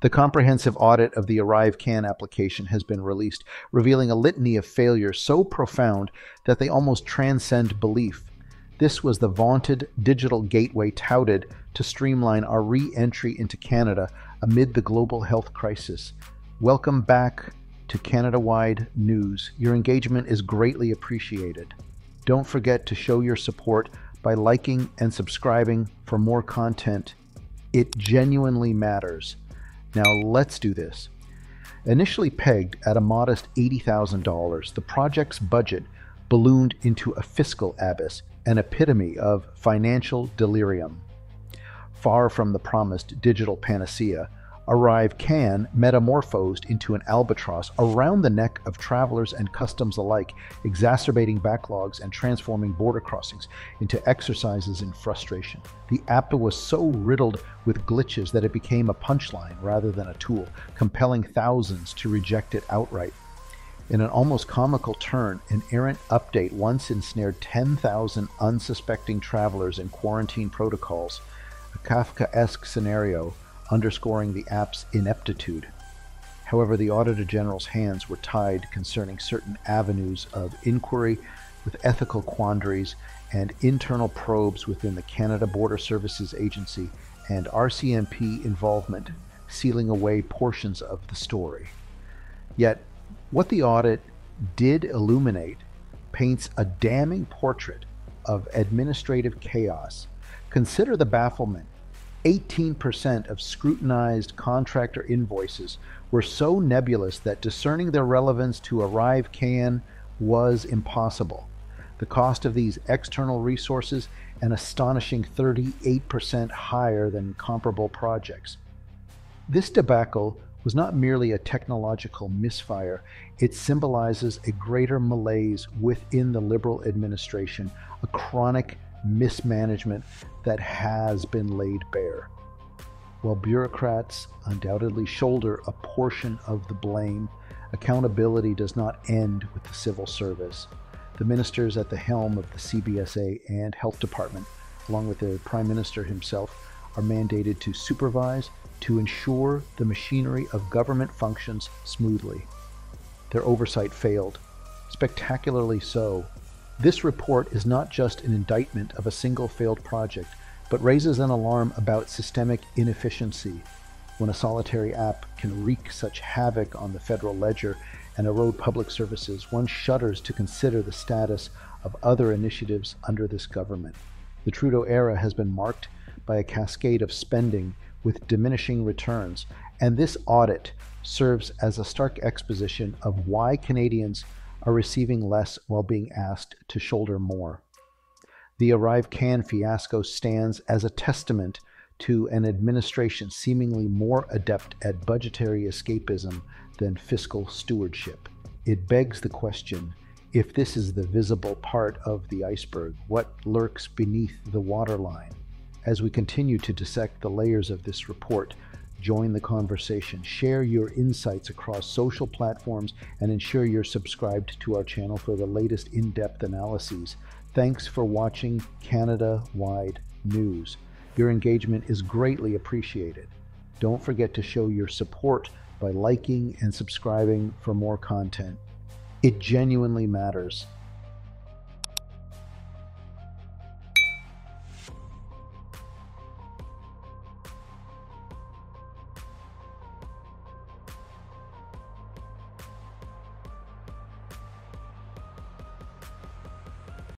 The comprehensive audit of the ArriveCAN application has been released, revealing a litany of failures so profound that they almost transcend belief. This was the vaunted digital gateway touted to streamline our re entry into Canada amid the global health crisis. Welcome back to Canada Wide News. Your engagement is greatly appreciated. Don't forget to show your support by liking and subscribing for more content. It genuinely matters. Now let's do this. Initially pegged at a modest $80,000, the project's budget ballooned into a fiscal abyss, an epitome of financial delirium. Far from the promised digital panacea, ArriveCAN metamorphosed into an albatross around the neck of travelers and customs alike, exacerbating backlogs and transforming border crossings into exercises in frustration. The app was so riddled with glitches that it became a punchline rather than a tool, compelling thousands to reject it outright. In an almost comical turn, an errant update once ensnared 10,000 unsuspecting travelers in quarantine protocols, a Kafkaesque scenario underscoring the app's ineptitude. However, the Auditor General's hands were tied concerning certain avenues of inquiry with ethical quandaries and internal probes within the Canada Border Services Agency and RCMP involvement, sealing away portions of the story. Yet, what the audit did illuminate paints a damning portrait of administrative chaos. Consider the bafflement 18% of scrutinized contractor invoices were so nebulous that discerning their relevance to ArriveCAN was impossible. The cost of these external resources an astonishing 38% higher than comparable projects. This debacle was not merely a technological misfire, it symbolizes a greater malaise within the Liberal administration, a chronic mismanagement that has been laid bare. While bureaucrats undoubtedly shoulder a portion of the blame, accountability does not end with the civil service. The ministers at the helm of the CBSA and Health Department, along with the Prime Minister himself, are mandated to supervise to ensure the machinery of government functions smoothly. Their oversight failed, spectacularly so, this report is not just an indictment of a single failed project, but raises an alarm about systemic inefficiency. When a solitary app can wreak such havoc on the federal ledger and erode public services, one shudders to consider the status of other initiatives under this government. The Trudeau era has been marked by a cascade of spending with diminishing returns, and this audit serves as a stark exposition of why Canadians are receiving less while being asked to shoulder more. The ArriveCAN fiasco stands as a testament to an administration seemingly more adept at budgetary escapism than fiscal stewardship. It begs the question if this is the visible part of the iceberg, what lurks beneath the waterline? As we continue to dissect the layers of this report, Join the conversation, share your insights across social platforms, and ensure you're subscribed to our channel for the latest in depth analyses. Thanks for watching Canada Wide News. Your engagement is greatly appreciated. Don't forget to show your support by liking and subscribing for more content. It genuinely matters.